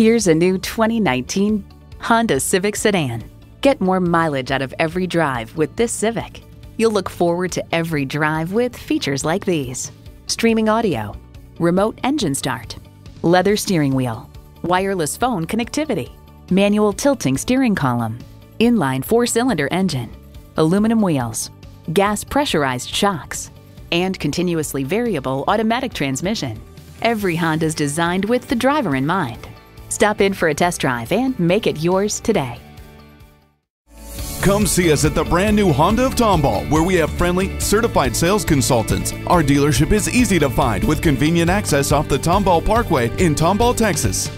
Here's a new 2019 Honda Civic Sedan. Get more mileage out of every drive with this Civic. You'll look forward to every drive with features like these. Streaming audio, remote engine start, leather steering wheel, wireless phone connectivity, manual tilting steering column, inline four-cylinder engine, aluminum wheels, gas pressurized shocks, and continuously variable automatic transmission. Every Honda is designed with the driver in mind. Stop in for a test drive and make it yours today. Come see us at the brand new Honda of Tomball, where we have friendly, certified sales consultants. Our dealership is easy to find with convenient access off the Tomball Parkway in Tomball, Texas.